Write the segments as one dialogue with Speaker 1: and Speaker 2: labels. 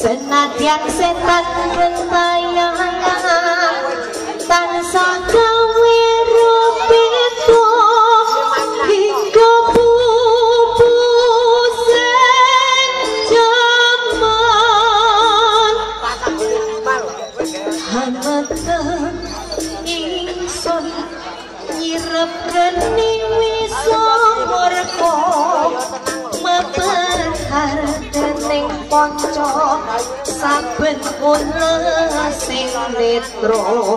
Speaker 1: senadyan setan gentayangan kanca saben kula sing netra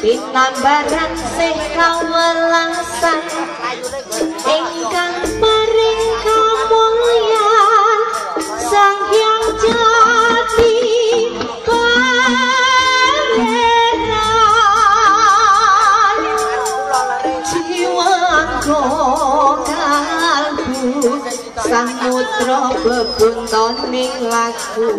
Speaker 1: pitambaran sih kau sang ingkang samudra bebuntoning laku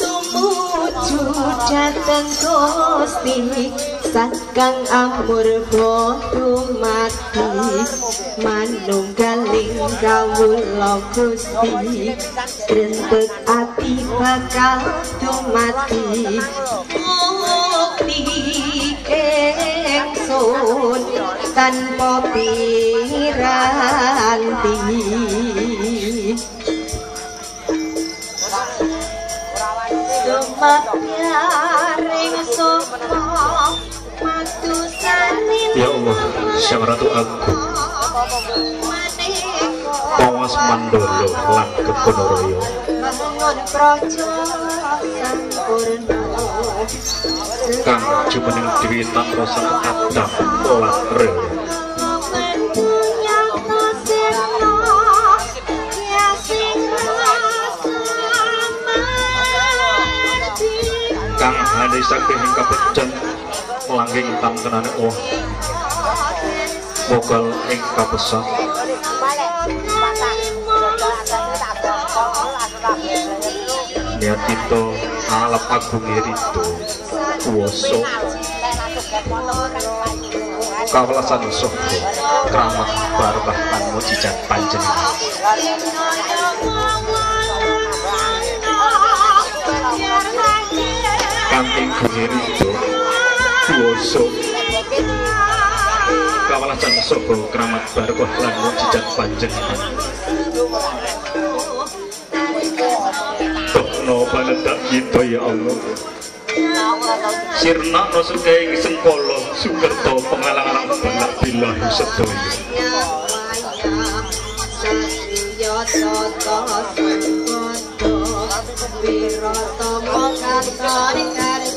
Speaker 1: tumuju dhateng Gusti sakang amur bodo mati manunggaling kawula Gusti. Rentet ati bakal dumati mukti ingsun tanpa piranti Matusanin
Speaker 2: Ya Allah, Sang Ratu Agung, Pawas Mandolo lan Keponoroyo, Kang jumeneng Dewi tak rasa kadang lan rel. Ini saking kapecan melangking tangkenane wah. Mogal ing kapesan. Niatito alap agung itu kuoso kawelasan sohko kramat barbah panmu jijat panjenengan gungirito kuoso kawelasan sohro keramat barbah lan mujizat panjenengan Tokno panedak kita ya Allah Sirna no sengkeng sengkolo Sukerto pengalang-alang benak bilahi sedoyo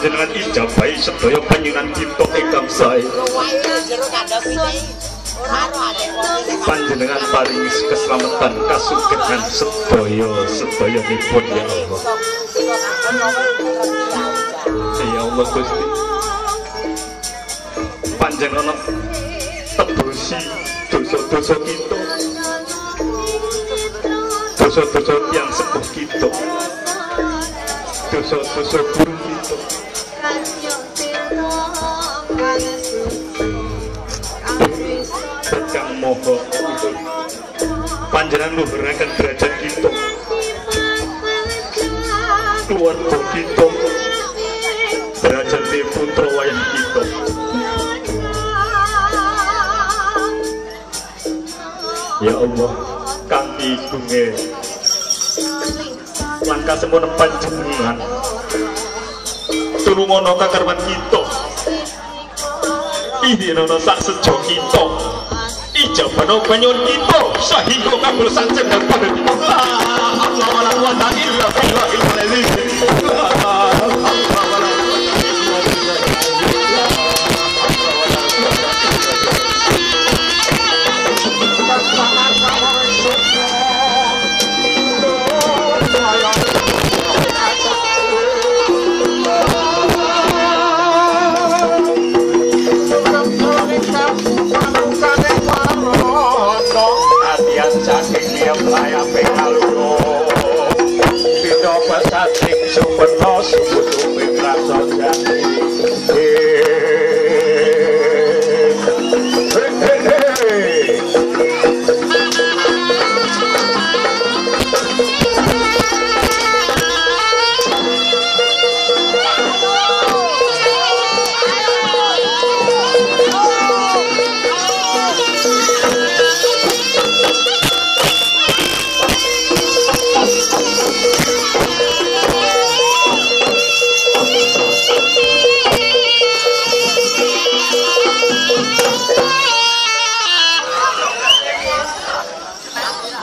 Speaker 2: Panjenengan ijabai sedaya panjenengan kita ingkang sae panjenengan paring keselamatan kasugengan sedaya sedaya nipun ya Allah. Ya Allah Gusti. Panjenengan tebusi dosa-dosa kita. Dosa-dosa yang sepuh kita. Dosa-dosa buruk kita Berkang moho panjenengan luhuraken derajat kita keluarga kita derajat di putra wayang kita ya Allah kami bunge langkah semua panjenengan turungono kakarman kita ini nono sak sejo kita ijabano banyon kita sehingga kabul sancen dan pada kita I'll show you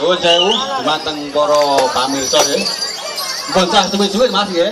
Speaker 3: Nuwun sewu dumateng para pamirsa nggih. Pun sah suwi-suwi Mas nggih.